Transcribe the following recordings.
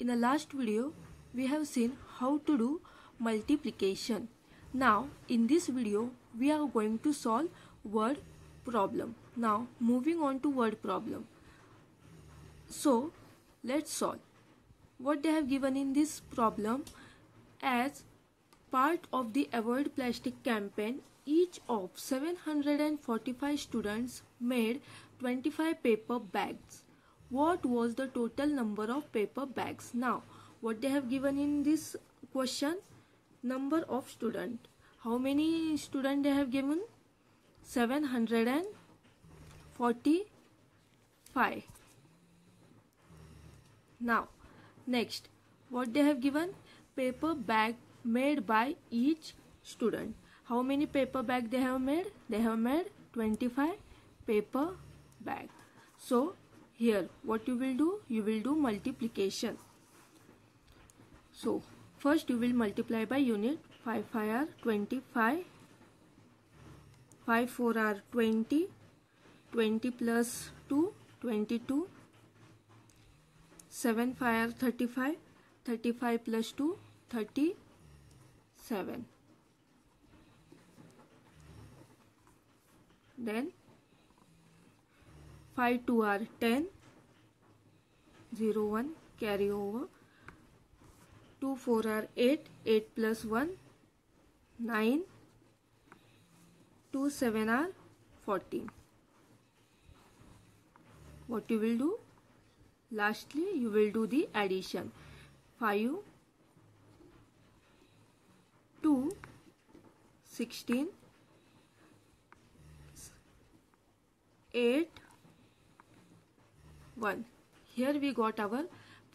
In the last video, we have seen how to do multiplication. Now, in this video, we are going to solve word problem. Now, moving on to word problem. So, let's solve. What they have given in this problem as part of the Avoid Plastic campaign, each of 745 students made 25 paper bags what was the total number of paper bags now? What they have given in this question? Number of student. How many student they have given? 745 now next. What they have given? Paper bag made by each student. How many paper bag they have made? They have made 25 paper bag. So here what you will do? You will do multiplication. So first you will multiply by unit 5 5 are 25 5 4 are 20 20 plus 2 22 7 5 are 35 35 plus 2 37 then 5 2 are 10 0 1 carry over. 2 4 are 8 8 plus 1 9 2 7 are 14 what you will do? Lastly you will do the addition. 5 2 16 8 1 here we got our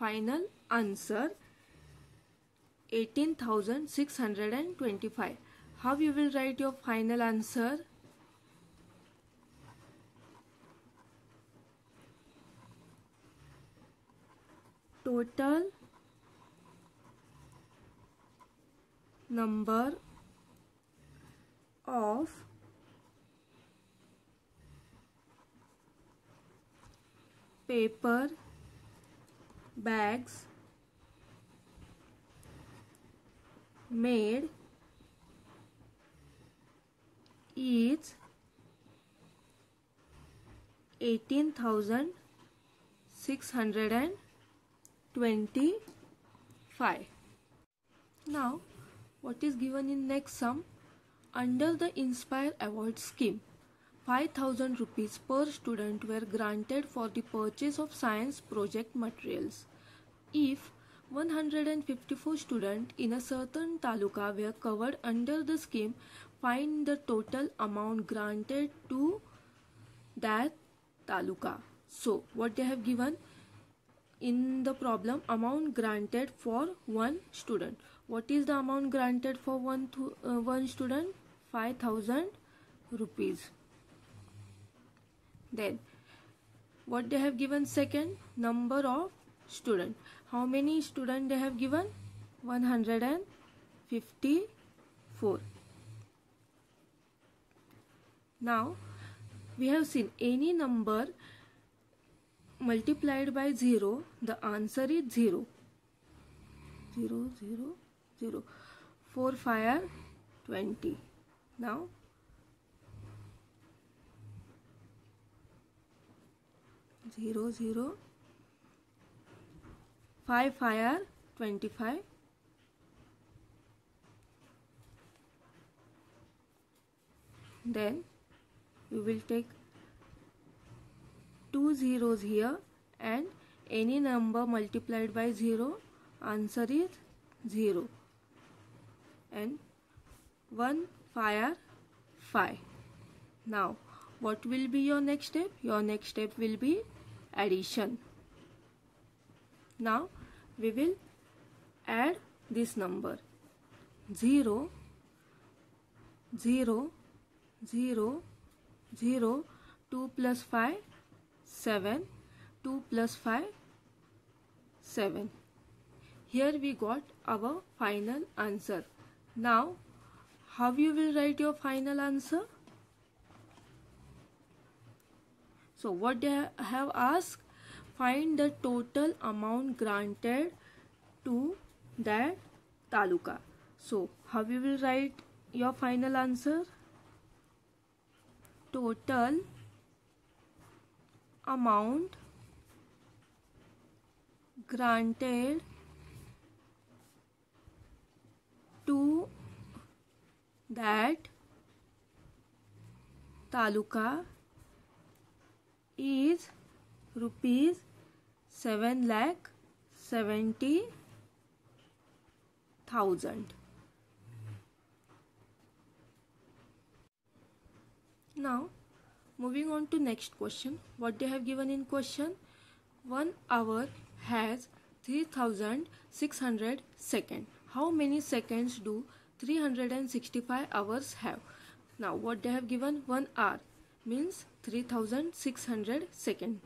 final answer 18625 how you will write your final answer? Total number of paper bags made is 18625 now what is given in next sum under the inspire award scheme 5000 rupees per student were granted for the purchase of science project materials. If 154 students in a certain taluka were covered under the scheme, find the total amount granted to that taluka. So, what they have given in the problem amount granted for one student. What is the amount granted for one, uh, one student? 5000 rupees then what they have given second number of student. How many student they have given? 154 now we have seen any number multiplied by 0 the answer is 0 0 0 0 4 5 20 now zero zero. Five five are twenty five then we will take two zeros here and any number multiplied by 0 answer is 0 and 1 5 5 now what will be your next step? Your next step will be addition. Now we will add this number. 0 0 0 0 2 plus 5 7 2 plus 5 7 here we got our final answer. Now how you will write your final answer so what they have asked find the total amount granted to that taluka. So how you will write your final answer? Total amount granted to that taluka is rupees 7 lakh 70 thousand. Now moving on to next question. What they have given in question? One hour has 3600 seconds. How many seconds do 365 hours have? Now what they have given? One hour means 3600 second.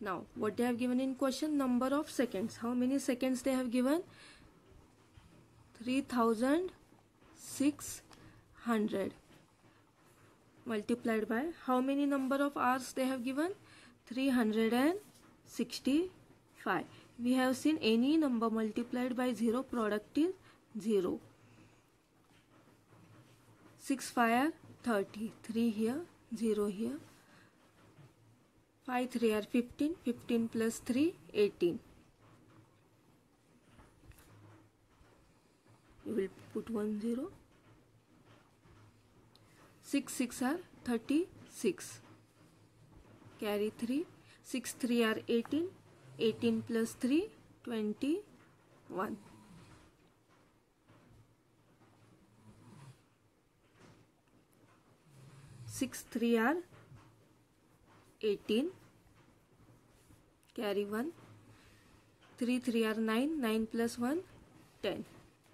Now what they have given in question? Number of seconds. How many seconds they have given? 3600 multiplied by how many number of hours they have given 365 we have seen any number multiplied by 0 product is 0 6 5 30 3 here 0 here. 5 3 are 15 15 plus 3 18 you will put 1 0 6 6 are 36 carry 3 6 3 are 18 18 plus 3 21 6 3 are 18 carry 1 3 3 are 9 9 plus 1 10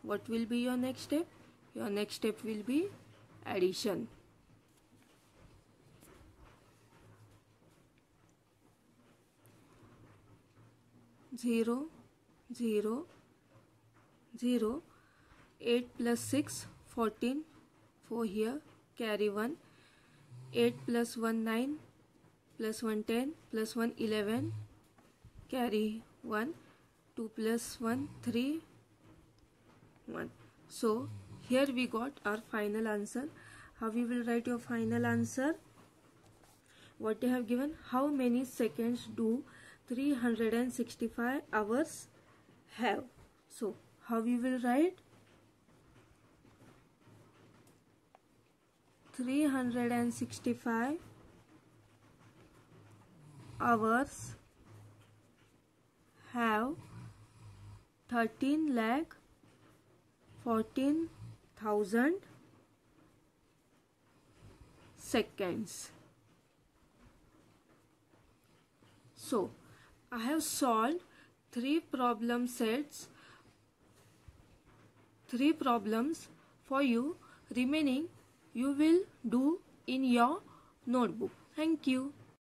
what will be your next step? Your next step will be addition. Zero zero zero. Eight plus six fourteen. Four here. Carry one eight plus one nine plus one ten plus one eleven. Carry one two plus one three 1 so here we got our final answer. How we will write your final answer? What they have given? How many seconds do 365 hours have? So how we will write 365 hours have 13 lakh 14,000 seconds. So, I have solved three problem sets, three problems for you. Remaining, you will do in your notebook. Thank you.